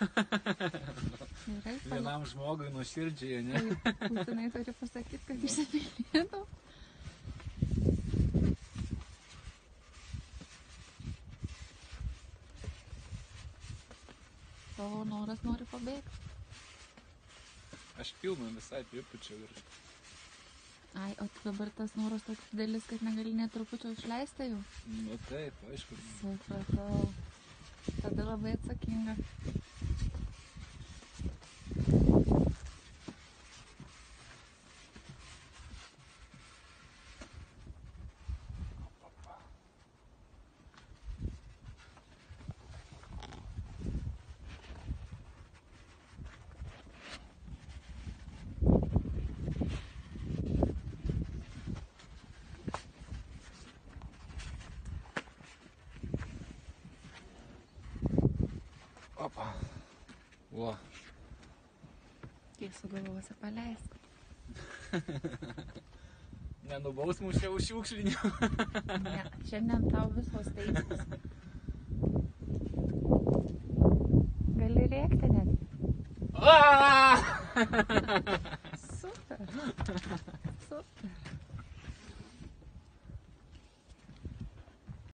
Gerai, Vienam žmogui nuoširdžiai, ne? Būtinai turi pasakyti, kad išsipildytų. Tavo noras nori pabėgti. Aš pilną visai pripučiau ir Ai, o dabar tas noras toks didelis, kad negali net trupučio išleisti jau. Nu taip, aišku. Supratau. Tada labai atsakinga. O. Jis sugalvos ir paleisk. Nenubaus mūsų už šiukšlinį. ne, šiandien tau visos teisės. Gali rėkti net. Super. Super.